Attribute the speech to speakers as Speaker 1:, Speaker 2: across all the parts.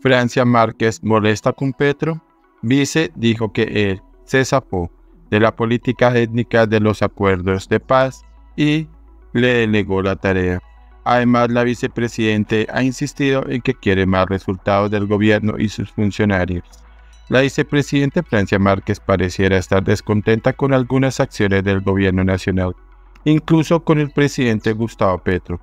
Speaker 1: Francia Márquez molesta con Petro. Vice dijo que él se zapó de la política étnica de los acuerdos de paz y le delegó la tarea. Además, la vicepresidente ha insistido en que quiere más resultados del gobierno y sus funcionarios. La vicepresidenta Francia Márquez pareciera estar descontenta con algunas acciones del gobierno nacional, incluso con el presidente Gustavo Petro.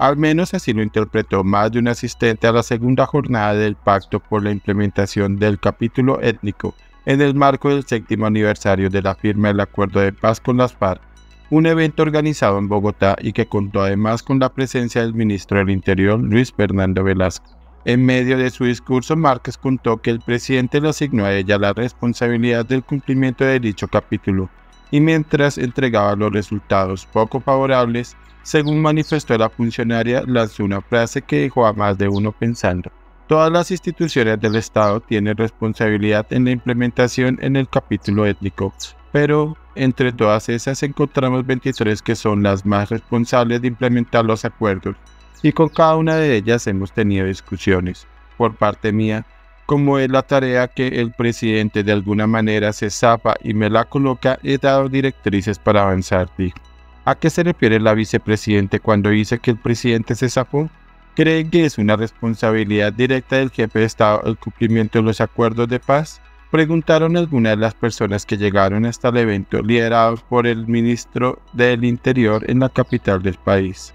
Speaker 1: Al menos así lo interpretó más de un asistente a la segunda jornada del Pacto por la implementación del capítulo étnico en el marco del séptimo aniversario de la firma del Acuerdo de Paz con las FARC un evento organizado en Bogotá y que contó además con la presencia del ministro del Interior, Luis Fernando Velasco. En medio de su discurso, Márquez contó que el presidente le asignó a ella la responsabilidad del cumplimiento de dicho capítulo, y mientras entregaba los resultados poco favorables, según manifestó la funcionaria, lanzó una frase que dejó a más de uno pensando. Todas las instituciones del Estado tienen responsabilidad en la implementación en el capítulo étnico, pero entre todas esas encontramos 23 que son las más responsables de implementar los acuerdos, y con cada una de ellas hemos tenido discusiones. Por parte mía, como es la tarea que el presidente de alguna manera se zapa y me la coloca, he dado directrices para avanzar, dijo. ¿A qué se refiere la vicepresidente cuando dice que el presidente se zafó? ¿Creen que es una responsabilidad directa del jefe de Estado el cumplimiento de los acuerdos de paz? Preguntaron algunas de las personas que llegaron hasta el evento liderados por el ministro del Interior en la capital del país.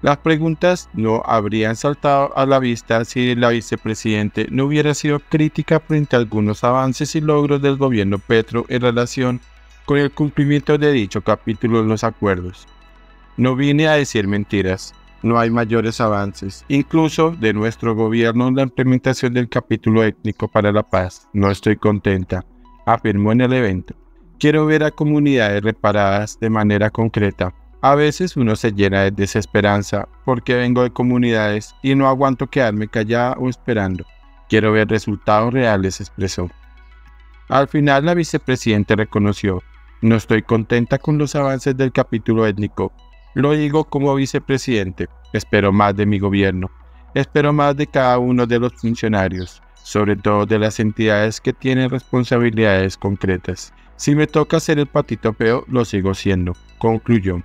Speaker 1: Las preguntas no habrían saltado a la vista si la vicepresidente no hubiera sido crítica frente a algunos avances y logros del gobierno Petro en relación con el cumplimiento de dicho capítulo en los acuerdos. No vine a decir mentiras, no hay mayores avances, incluso de nuestro gobierno en la implementación del capítulo étnico para la paz. No estoy contenta, afirmó en el evento. Quiero ver a comunidades reparadas de manera concreta. A veces uno se llena de desesperanza porque vengo de comunidades y no aguanto quedarme callada o esperando. Quiero ver resultados reales, expresó. Al final la vicepresidenta reconoció, no estoy contenta con los avances del capítulo étnico, lo digo como vicepresidente. Espero más de mi gobierno. Espero más de cada uno de los funcionarios, sobre todo de las entidades que tienen responsabilidades concretas. Si me toca ser el patito feo, lo sigo siendo, concluyó.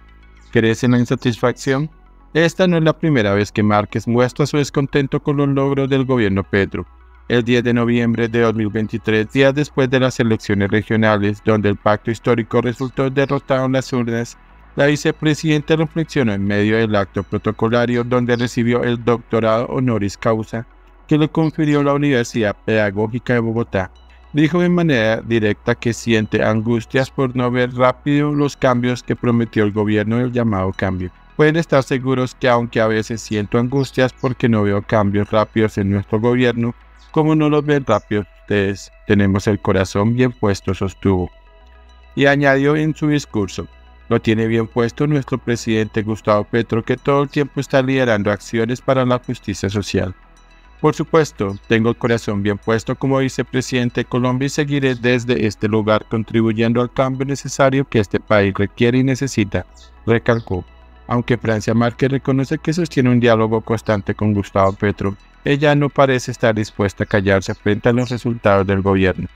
Speaker 1: ¿Crees en la insatisfacción? Esta no es la primera vez que Márquez muestra su descontento con los logros del gobierno Petro. El 10 de noviembre de 2023, días después de las elecciones regionales, donde el pacto histórico resultó derrotado en las urnas, la vicepresidenta reflexionó en medio del acto protocolario donde recibió el doctorado honoris causa que le confirió la Universidad Pedagógica de Bogotá. Dijo de manera directa que siente angustias por no ver rápido los cambios que prometió el gobierno del llamado cambio. Pueden estar seguros que aunque a veces siento angustias porque no veo cambios rápidos en nuestro gobierno, como no los ven rápidos ustedes, tenemos el corazón bien puesto, sostuvo. Y añadió en su discurso, lo tiene bien puesto nuestro presidente Gustavo Petro, que todo el tiempo está liderando acciones para la justicia social. Por supuesto, tengo el corazón bien puesto como vicepresidente de Colombia y seguiré desde este lugar contribuyendo al cambio necesario que este país requiere y necesita, recalcó. Aunque Francia Márquez reconoce que sostiene un diálogo constante con Gustavo Petro, ella no parece estar dispuesta a callarse frente a los resultados del gobierno.